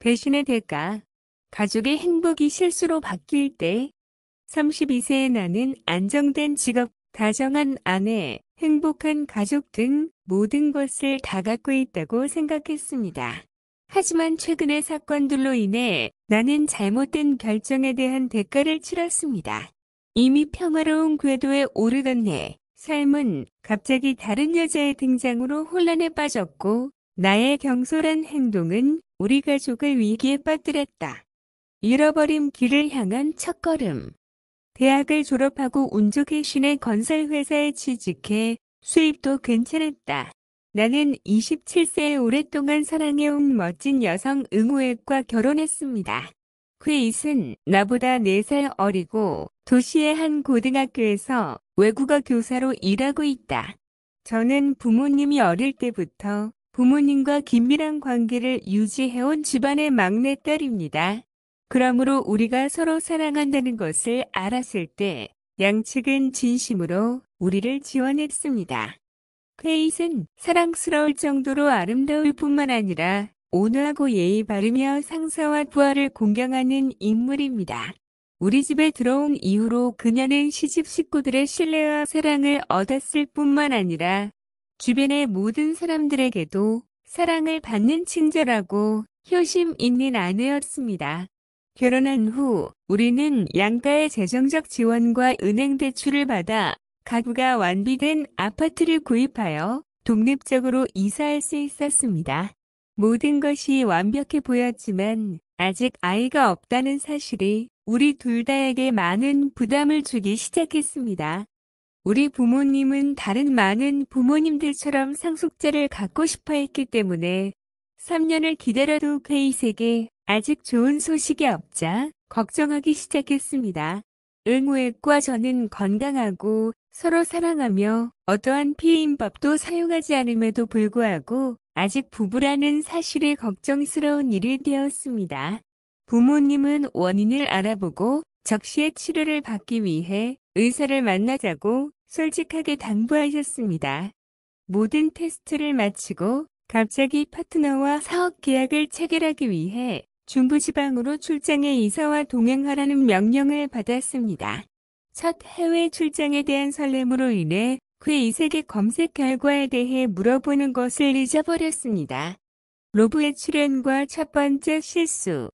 배신의 대가. 가족의 행복이 실수로 바뀔 때 32세의 나는 안정된 직업, 다정한 아내, 행복한 가족 등 모든 것을 다 갖고 있다고 생각했습니다. 하지만 최근의 사건들로 인해 나는 잘못된 결정에 대한 대가를 치렀습니다. 이미 평화로운 궤도에 오르던 내 삶은 갑자기 다른 여자의 등장으로 혼란에 빠졌고 나의 경솔한 행동은 우리 가족을 위기에 빠뜨렸다. 잃어버린 길을 향한 첫걸음. 대학을 졸업하고 운 좋게 시내 건설회사에 취직해 수입도 괜찮았다. 나는 27세에 오랫동안 사랑해온 멋진 여성 응호액과 결혼했습니다. 퀘잇은 나보다 4살 어리고 도시의 한 고등학교에서 외국어 교사로 일하고 있다. 저는 부모님이 어릴 때부터 부모님과 긴밀한 관계를 유지해온 집안의 막내딸입니다. 그러므로 우리가 서로 사랑한다는 것을 알았을 때 양측은 진심으로 우리를 지원했습니다. 퀘잇은 사랑스러울 정도로 아름다울 뿐만 아니라 온화하고 예의 바르며 상사와 부하를 공경하는 인물입니다. 우리 집에 들어온 이후로 그녀는 시집 식구들의 신뢰와 사랑을 얻었을 뿐만 아니라 주변의 모든 사람들에게도 사랑을 받는 친절하고 효심 있는 아내였습니다. 결혼한 후 우리는 양가의 재정적 지원과 은행 대출을 받아 가구가 완비된 아파트를 구입하여 독립적으로 이사할 수 있었습니다. 모든 것이 완벽해 보였지만 아직 아이가 없다는 사실이 우리 둘 다에게 많은 부담을 주기 시작했습니다. 우리 부모님은 다른 많은 부모님들처럼 상속자를 갖고 싶어 했기 때문에 3년을 기다려도 퀘이색에 아직 좋은 소식이 없자 걱정하기 시작했습니다. 응우액과 저는 건강하고 서로 사랑하며 어떠한 피임법도 사용하지 않음에도 불구하고 아직 부부라는 사실이 걱정스러운 일이 되었습니다. 부모님은 원인을 알아보고 적시의 치료를 받기 위해 의사를 만나자고 솔직하게 당부하셨습니다. 모든 테스트를 마치고 갑자기 파트너와 사업 계약을 체결하기 위해 중부지방으로 출장에 이사와 동행하라는 명령을 받았습니다. 첫 해외 출장에 대한 설렘으로 인해 그의 이색의 검색 결과에 대해 물어보는 것을 잊어버렸습니다. 로브의 출연과 첫 번째 실수.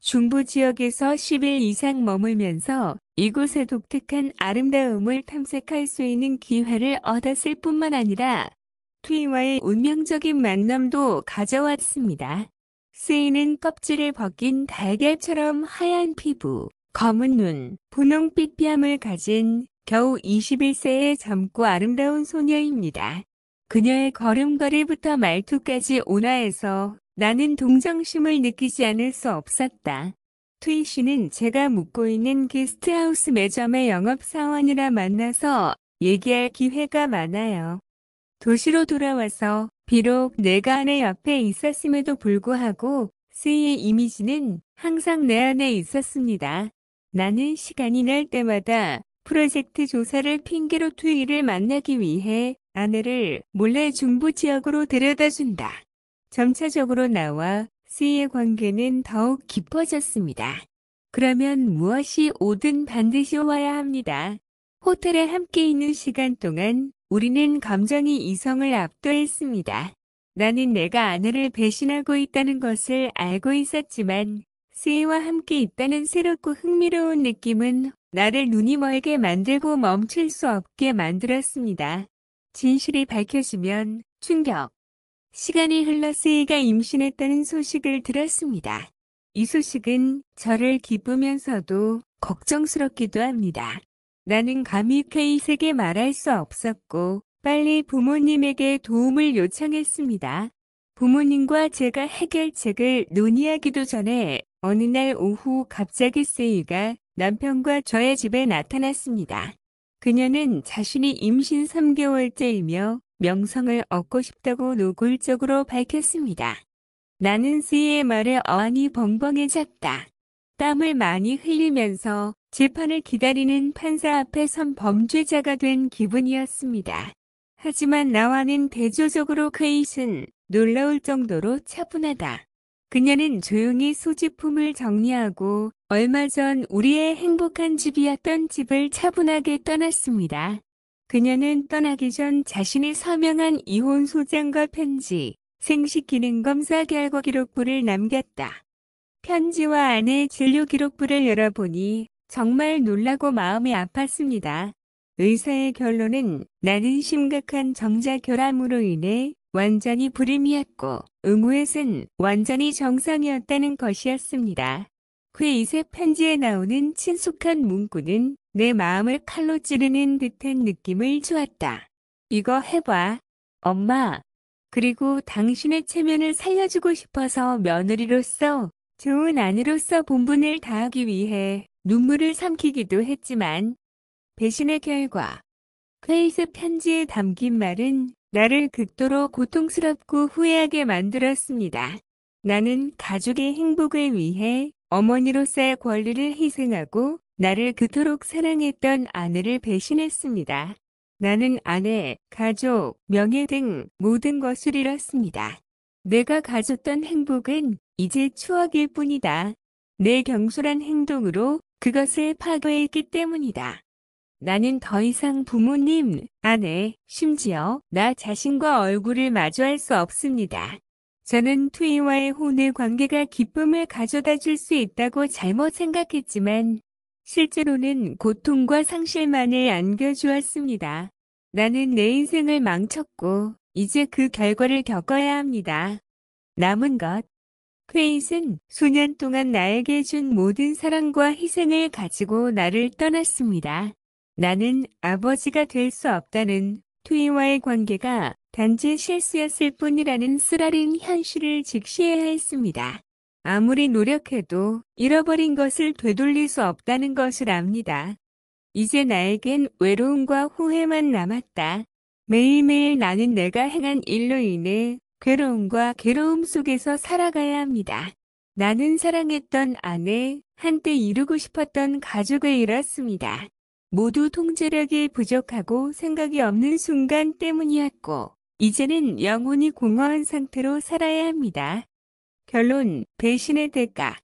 중부 지역에서 10일 이상 머물면서 이곳의 독특한 아름다움을 탐색할 수 있는 기회를 얻었을 뿐만 아니라 트위와의 운명적인 만남도 가져왔습니다. 스이는 껍질을 벗긴 달걀처럼 하얀 피부, 검은 눈, 분홍빛 뺨을 가진 겨우 21세의 젊고 아름다운 소녀입니다. 그녀의 걸음걸이부터 말투까지 온화해서 나는 동정심을 느끼지 않을 수 없었다. 트위 씨는 제가 묵고 있는 게스트하우스 매점의 영업사원이라 만나서 얘기할 기회가 많아요. 도시로 돌아와서 비록 내가 아내 옆에 있었음에도 불구하고 스이의 이미지는 항상 내 안에 있었습니다. 나는 시간이 날 때마다 프로젝트 조사를 핑계로 트위를 만나기 위해 아내를 몰래 중부 지역으로 데려다 준다. 점차적으로 나와 스이의 관계는 더욱 깊어졌습니다. 그러면 무엇이 오든 반드시 와야 합니다. 호텔에 함께 있는 시간 동안 우리는 감정이 이성을 압도했습니다. 나는 내가 아내를 배신하고 있다는 것을 알고 있었지만 스이와 함께 있다는 새롭고 흥미로운 느낌은 나를 눈이 멀게 만들고 멈출 수 없게 만들었습니다. 진실이 밝혀지면 충격. 시간이 흘러 스이가 임신했다는 소식을 들었습니다. 이 소식은 저를 기쁘면서도 걱정스럽기도 합니다. 나는 감히 케이색에 말할 수 없었고 빨리 부모님에게 도움을 요청했습니다. 부모님과 제가 해결책을 논의하기도 전에 어느 날 오후 갑자기 세이가 남편과 저의 집에 나타났습니다. 그녀는 자신이 임신 3개월째이며 명성을 얻고 싶다고 노골적으로 밝혔습니다. 나는 스이의 말에 어안이 벙벙해졌다. 땀을 많이 흘리면서 재판을 기다리는 판사 앞에 선 범죄자가 된 기분이었습니다. 하지만 나와는 대조적으로 크이슨 놀라울 정도로 차분하다. 그녀는 조용히 소지품을 정리하고 얼마 전 우리의 행복한 집이었던 집을 차분하게 떠났습니다. 그녀는 떠나기 전 자신이 서명한 이혼 소장과 편지, 생식 기능 검사 결과 기록부를 남겼다. 편지와 아내 진료 기록부를 열어보니 정말 놀라고 마음이 아팠습니다. 의사의 결론은 나는 심각한 정자결함으로 인해 완전히 불임이었고 의무에선 완전히 정상이었다는 것이었습니다. 퀘이세 편지에 나오는 친숙한 문구는 내 마음을 칼로 찌르는 듯한 느낌을 주었다. 이거 해봐. 엄마. 그리고 당신의 체면을 살려주고 싶어서 며느리로서 좋은 아내로서 본분을 다하기 위해 눈물을 삼키기도 했지만 배신의 결과 퀘이스 편지에 담긴 말은 나를 극도로 고통스럽고 후회하게 만들었습니다. 나는 가족의 행복을 위해 어머니로서의 권리를 희생하고 나를 그토록 사랑했던 아내를 배신했습니다. 나는 아내, 가족, 명예 등 모든 것을 잃었습니다. 내가 가졌던 행복은 이제 추억일 뿐이다. 내 경솔한 행동으로 그것을 파괴했기 때문이다. 나는 더 이상 부모님, 아내, 심지어 나 자신과 얼굴을 마주할 수 없습니다. 저는 투이와의 혼의 관계가 기쁨을 가져다 줄 수 있다고 잘못 생각했지만 실제로는 고통과 상실만을 안겨주었습니다. 나는 내 인생을 망쳤고 이제 그 결과를 겪어야 합니다. 남은 것. 퀘잇은 수년 동안 나에게 준 모든 사랑과 희생을 가지고 나를 떠났습니다. 나는 아버지가 될 수 없다는 투이와의 관계가 단지 실수였을 뿐이라는 쓰라린 현실을 직시해야 했습니다. 아무리 노력해도 잃어버린 것을 되돌릴 수 없다는 것을 압니다. 이제 나에겐 외로움과 후회만 남았다. 매일매일 나는 내가 행한 일로 인해 괴로움과 괴로움 속에서 살아가야 합니다. 나는 사랑했던 아내, 한때 이루고 싶었던 가족을 잃었습니다. 모두 통제력이 부족하고 생각이 없는 순간 때문이었고, 이제는 영혼이 공허한 상태로 살아야 합니다. 결론, 배신의 대가.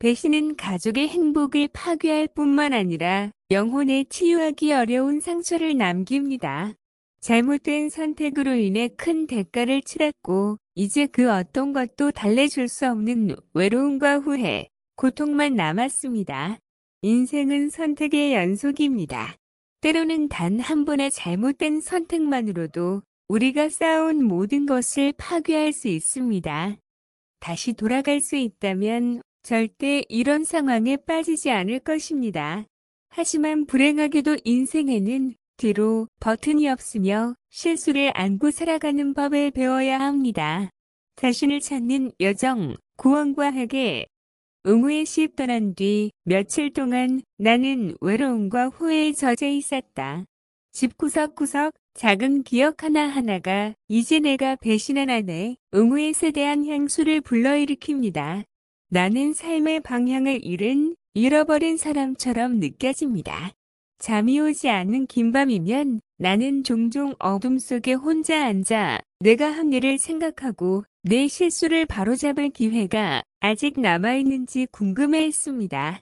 배신은 가족의 행복을 파괴할 뿐만 아니라 영혼에 치유하기 어려운 상처를 남깁니다. 잘못된 선택으로 인해 큰 대가를 치렀고 이제 그 어떤 것도 달래줄 수 없는 외로움과 후회, 고통만 남았습니다. 인생은 선택의 연속입니다. 때로는 단 한 번의 잘못된 선택만으로도 우리가 쌓아온 모든 것을 파괴할 수 있습니다. 다시 돌아갈 수 있다면 절대 이런 상황에 빠지지 않을 것입니다. 하지만 불행하게도 인생에는 뒤로 버튼이 없으며 실수를 안고 살아가는 법을 배워야 합니다. 자신을 찾는 여정, 구원과 회개, 의무의 시입 떠난 뒤 며칠 동안 나는 외로움과 후회에 젖어 있었다. 집 구석구석 작은 기억 하나하나가 이제 내가 배신한 아내, 의무에 세대한 향수를 불러일으킵니다. 나는 삶의 방향을 잃은 잃어버린 사람처럼 느껴집니다. 잠이 오지 않는 긴 밤이면 나는 종종 어둠 속에 혼자 앉아 내가 한 일을 생각하고 내 실수를 바로잡을 기회가 아직 남아있는지 궁금해했습니다.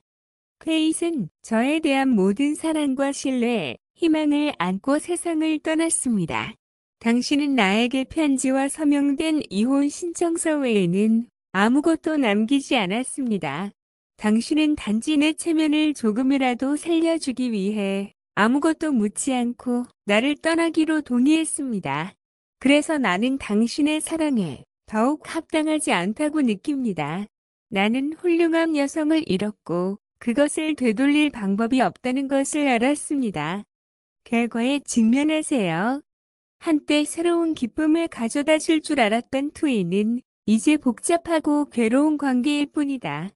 퀘잇은 저에 대한 모든 사랑과 신뢰, 희망을 안고 세상을 떠났습니다. 당신은 나에게 편지와 서명된 이혼 신청서 외에는 아무것도 남기지 않았습니다. 당신은 단지 내 체면을 조금이라도 살려주기 위해 아무것도 묻지 않고 나를 떠나기로 동의했습니다. 그래서 나는 당신의 사랑에 더욱 합당하지 않다고 느낍니다. 나는 훌륭한 여성을 잃었고 그것을 되돌릴 방법이 없다는 것을 알았습니다. 결과에 직면하세요. 한때 새로운 기쁨을 가져다 줄 줄 알았던 투이는 이제 복잡하고 괴로운 관계일 뿐이다.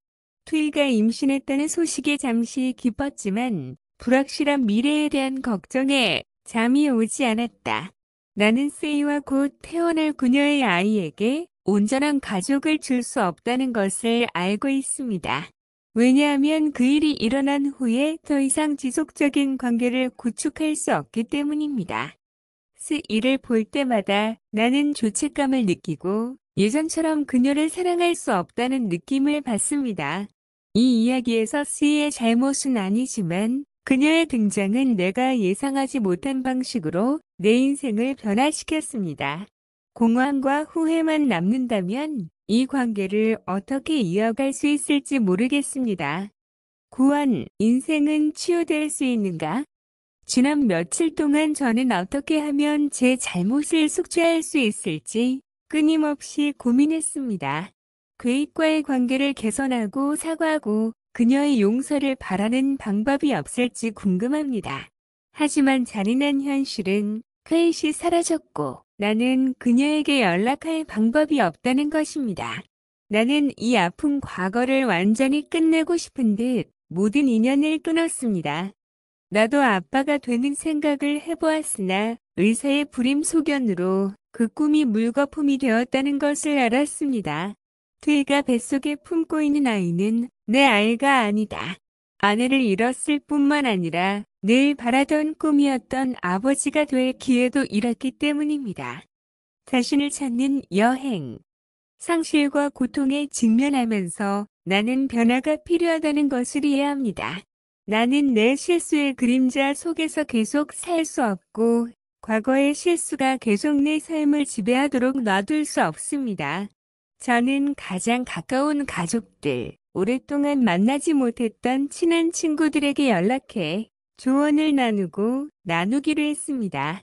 투이가 임신했다는 소식에 잠시 기뻤지만 불확실한 미래에 대한 걱정에 잠이 오지 않았다. 나는 세이와 곧 태어날 그녀의 아이에게 온전한 가족을 줄 수 없다는 것을 알고 있습니다. 왜냐하면 그 일이 일어난 후에 더 이상 지속적인 관계를 구축할 수 없기 때문입니다. 스 이를 볼 때마다 나는 죄책감을 느끼고 예전처럼 그녀를 사랑할 수 없다는 느낌을 받습니다. 이 이야기에서 스의 잘못은 아니지만 그녀의 등장은 내가 예상하지 못한 방식으로 내 인생을 변화시켰습니다. 공허함과 후회만 남는다면 이 관계를 어떻게 이어갈 수 있을지 모르겠습니다. 구원, 인생은 치유될 수 있는가? 지난 며칠 동안 저는 어떻게 하면 제 잘못을 숙제할 수 있을지 끊임없이 고민했습니다. 괴익과의 관계를 개선하고 사과하고 그녀의 용서를 바라는 방법이 없을지 궁금합니다. 하지만 잔인한 현실은 쾌잇이 사라졌고 나는 그녀에게 연락할 방법이 없다는 것입니다. 나는 이 아픈 과거를 완전히 끝내고 싶은 듯 모든 인연을 끊었습니다. 나도 아빠가 되는 생각을 해보았으나 의사의 불임 소견으로 그 꿈이 물거품이 되었다는 것을 알았습니다. 퇴가 뱃속에 품고 있는 아이는 내 아이가 아니다. 아내를 잃었을 뿐만 아니라 늘 바라던 꿈이었던 아버지가 될 기회도 잃었기 때문입니다. 자신을 찾는 여행. 상실과 고통에 직면하면서 나는 변화가 필요하다는 것을 이해합니다. 나는 내 실수의 그림자 속에서 계속 살 수 없고 과거의 실수가 계속 내 삶을 지배하도록 놔둘 수 없습니다. 저는 가장 가까운 가족들, 오랫동안 만나지 못했던 친한 친구들에게 연락해 조언을 나누고 나누기로 했습니다.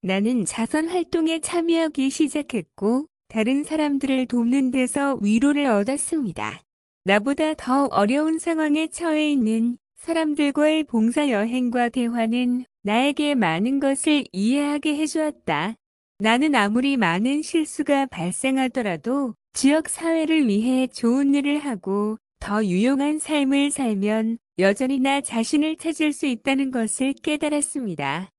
나는 자선 활동에 참여하기 시작했고 다른 사람들을 돕는 데서 위로를 얻었습니다. 나보다 더 어려운 상황에 처해 있는 사람들과의 봉사 여행과 대화는 나에게 많은 것을 이해하게 해주었다. 나는 아무리 많은 실수가 발생하더라도 지역 사회를 위해 좋은 일을 하고 더 유용한 삶을 살면 여전히 나 자신을 찾을 수 있다는 것을 깨달았습니다.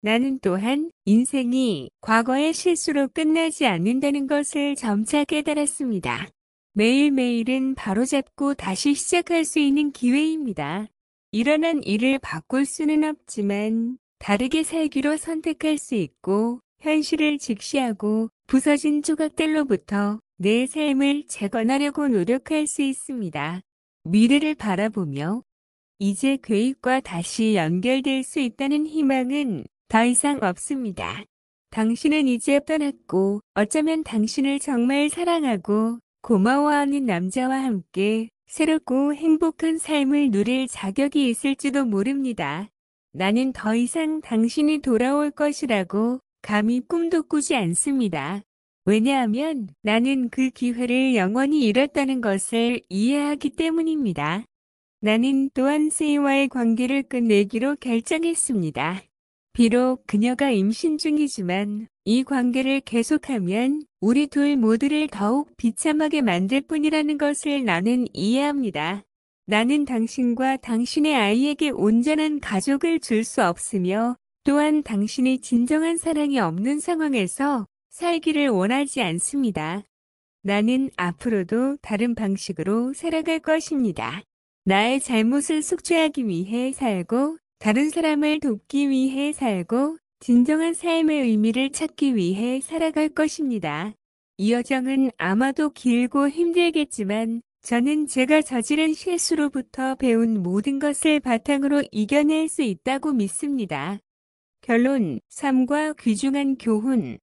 나는 또한 인생이 과거의 실수로 끝나지 않는다는 것을 점차 깨달았습니다. 매일매일은 바로잡고 다시 시작할 수 있는 기회입니다. 일어난 일을 바꿀 수는 없지만 다르게 살기로 선택할 수 있고 현실을 직시하고 부서진 조각들로부터 내 삶을 재건하려고 노력할 수 있습니다. 미래를 바라보며 이제 계획과 다시 연결될 수 있다는 희망은 더 이상 없습니다. 당신은 이제 떠났고 어쩌면 당신을 정말 사랑하고 고마워하는 남자와 함께 새롭고 행복한 삶을 누릴 자격이 있을지도 모릅니다. 나는 더 이상 당신이 돌아올 것이라고 감히 꿈도 꾸지 않습니다. 왜냐하면 나는 그 기회를 영원히 잃었다는 것을 이해하기 때문입니다. 나는 또한 세이와의 관계를 끝내기로 결정했습니다. 비록 그녀가 임신 중이지만 이 관계를 계속하면 우리 둘 모두를 더욱 비참하게 만들 뿐이라는 것을 나는 이해합니다. 나는 당신과 당신의 아이에게 온전한 가족을 줄 수 없으며 또한 당신이 진정한 사랑이 없는 상황에서 살기를 원하지 않습니다. 나는 앞으로도 다른 방식으로 살아갈 것입니다. 나의 잘못을 숙제하기 위해 살고 다른 사람을 돕기 위해 살고 진정한 삶의 의미를 찾기 위해 살아갈 것입니다. 이 여정은 아마도 길고 힘들겠지만 저는 제가 저지른 실수로부터 배운 모든 것을 바탕으로 이겨낼 수 있다고 믿습니다. 결론, 삶과 귀중한 교훈.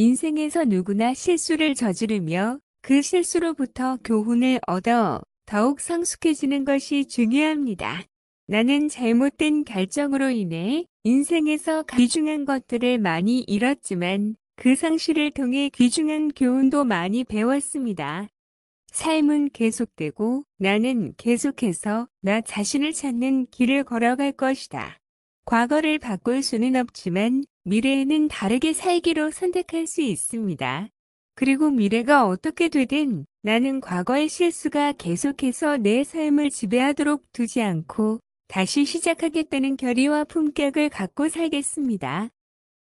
인생에서 누구나 실수를 저지르며 그 실수로부터 교훈을 얻어 더욱 성숙해지는 것이 중요합니다. 나는 잘못된 결정으로 인해 인생에서 귀중한 것들을 많이 잃었지만 그 상실을 통해 귀중한 교훈도 많이 배웠습니다. 삶은 계속되고 나는 계속해서 나 자신을 찾는 길을 걸어갈 것이다. 과거를 바꿀 수는 없지만 미래에는 다르게 살기로 선택할 수 있습니다. 그리고 미래가 어떻게 되든 나는 과거의 실수가 계속해서 내 삶을 지배하도록 두지 않고 다시 시작하겠다는 결의와 품격을 갖고 살겠습니다.